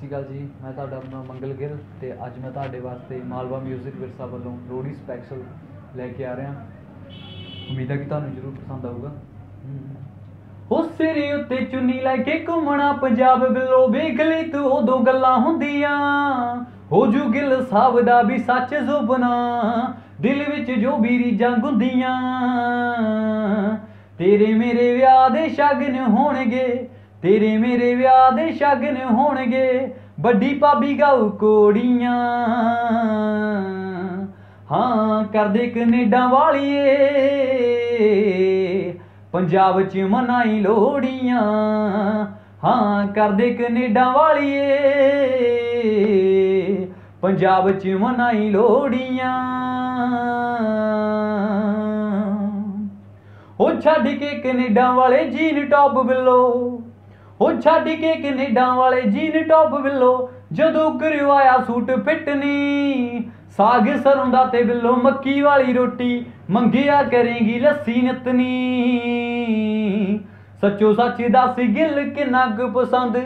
ਸ਼੍ਰੀ ਅਕਾਲ ਜੀ, ਮੈਂ ਤੁਹਾਡਾ ਆਪਣਾ ਮੰਗਲ ਗਿੱਲ ਤੇ ਅੱਜ ਮੈਂ ਤੁਹਾਡੇ ਵਾਸਤੇ ਮਾਲਵਾ 뮤직 ਵਿਰਸਾ ਵੱਲੋਂ ਰੋੜੀ ਸਪੈਸ਼ਲ ਲੈ ਕੇ ਆ ਰਿਹਾ। ਉਮੀਦ ਹੈ ਕਿ ਤੁਹਾਨੂੰ ਜ਼ਰੂਰ ਪਸੰਦ ਆਊਗਾ। ਹੋ ਸਿਰੇ ਉੱਤੇ ਚੁੰਨੀ ਲੈ ਕੇ ਘੁੰਮਣਾ, ਪੰਜਾਬ ਬਿੱਲੋ ਵੇਖ ਲਈ ਤੂੰ ਉਦੋਂ ਗੱਲਾਂ ਹੁੰਦੀਆਂ। ਹੋ ਜੂ ਗਿੱਲ ਸਾਹਿਬ ਦਾ ਵੀ ਸੱਚ ਜ਼ੁਬਨਾ ਦਿਲ ਵਿੱਚ ਜੋ ਵੀ ਰੀਜਾਂ ਗੁੰਦੀਆਂ ਤੇਰੇ ਮੇਰੇ ਵਿਆਹ ਦੇ ਸ਼ਗਨ ਹੋਣਗੇ ਤੇਰੇ ਮੇਰੇ ਵਿਆਹ ਦੇ ਸ਼ਗਨ ਹੋਣਗੇ, ਵੱਡੀ ਭਾਬੀ ਗਾਉ ਕੋੜੀਆਂ। ਹਾਂ, ਕਰਦੇ ਕੈਨੇਡਾ ਵਾਲੀਏ, ਪੰਜਾਬ ਚ ਮਨਾਈ ਲੋੜੀਆਂ ਹਾਂ, ਕਰਦੇ ਕੈਨੇਡਾ ਵਾਲੀਏ, ਪੰਜਾਬ ਚ ਮਨਾਈ ਲੋੜੀਆਂ ਉਹ ਛੱਡ ਕੇ ਕੈਨੇਡਾ ਵਾਲੇ ਜੀਨ ਟੌਪ ਬਿੱਲੋ ਉਹ ਛੱਡ ਕੇ ਕੈਨੇਡਾ ਵਾਲੇ ਜੀਨ ਟੌਪ ਬਿੱਲੋ, ਜਦੋਂ ਕਰਵਾਇਆ ਸੂਟ ਫਿੱਟ ਨੀ ਸਾਗ ਸਰੋਂ ਦਾ ਤੇ ਬਿੱਲੋ ਮੱਕੀ ਵਾਲੀ ਰੋਟੀ, ਮੰਗਿਆ ਕਰੇਗੀ ਲੱਸੀ ਨਤਨੀ। ਸੱਚੋ ਸੱਚ ਦੱਸ ਗਿੱਲ ਕਿੰਨਾ ਕੁ ਪਸੰਦ,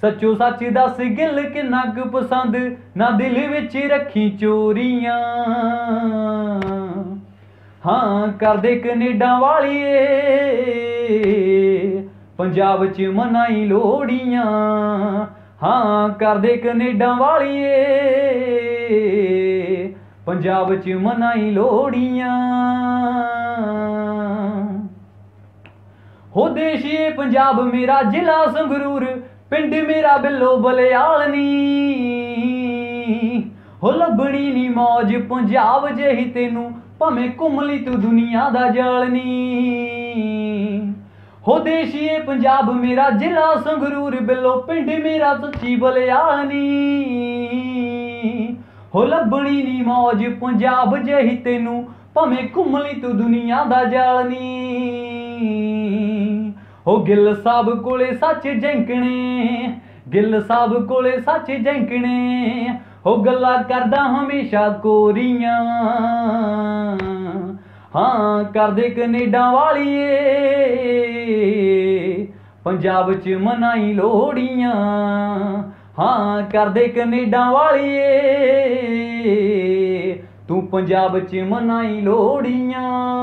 ਸੱਚੋ ਸੱਚ ਦੱਸ ਗਿੱਲ ਕਿੰਨਾ ਕੁ ਪਸੰਦ, ਨਾ ਦਿਲ ਵਿੱਚ ਰੱਖੀ ਚੋਰੀਆਂ। ਹਾਂ, ਕਰਦੇ ਕੈਨੇਡਾ ਵਾਲੀਏ। ਪੰਜਾਬ ਚ ਮਨਾਈ ਲੋੜੀਆਂ ਹਾਂ, ਕਰਦੇ ਕੈਨੇਡਾ ਵਾਲੀਏ। ਪੰਜਾਬ ਚ ਮਨਾਈ ਲੋੜੀਆਂ ਹੋ ਦੇਸ਼ੀਏ ਪੰਜਾਬ ਮੇਰਾ ਜ਼ਿਲ੍ਹਾ ਸੰਗਰੂਰ, ਪਿੰਡ ਮੇਰਾ ਬਿੱਲੋ ਬਲਿਆਲ ਨੀ ਹੋ ਲੱਭਣੀ ਨੀ ਮੌਜ ਪੰਜਾਬ ਜਿਹੀ ਤੈਨੂੰ, ਭਾਵੇਂ ਘੁੰਮ ਲਈ ਤੂੰ ਦੁਨੀਆ ਦਾ ਜਾਲਨੀ। ਹੋ ਦੇਸ਼ੀਏ ਪੰਜਾਬ ਮੇਰਾ ਜ਼ਿਲ੍ਹਾ, ਸੰਗਰੂਰ ਬਿੱਲੋ ਪਿੰਡ ਮੇਰਾ ਸੱਚੀ ਬਲਿਆਲ ਹੋ ਲੱਭਣੀ ਨੀ ਮੌਜ ਪੰਜਾਬ ਜਿਹੀ ਤੈਨੂੰ, ਭਾਵੇਂ ਘੁੰਮ ਲਈ ਤੂੰ ਦੁਨੀਆ ਦਾ ਜਾਲ ਹੋ ਗਿੱਲ ਸਾਹਿਬ ਕੋਲੇ ਸੱਚ ਜੈਂਕਣੇ, ਗਿੱਲ ਸਾਹਿਬ ਕੋਲੇ ਸੱਚ ਜੈਂਕਣੇ। ਹੋ ਗੱਲਾਂ ਕਰਦਾ ਹਮੇਸ਼ਾ ਕੋਰੀਆਂ। ਹਾਂ ਕਰਦੇ ਕੈਨੇਡਾ ਵਾਲੀਏ। ਪੰਜਾਬ ਚ ਮਨਾਈ ਲੋੜੀਆਂ ਹਾਂ ਕਰਦੇ ਕੈਨੇਡਾ ਵਾਲੀਏ। ਤੂੰ ਪੰਜਾਬ ਚ ਮਨਾਈ ਲੋੜੀਆਂ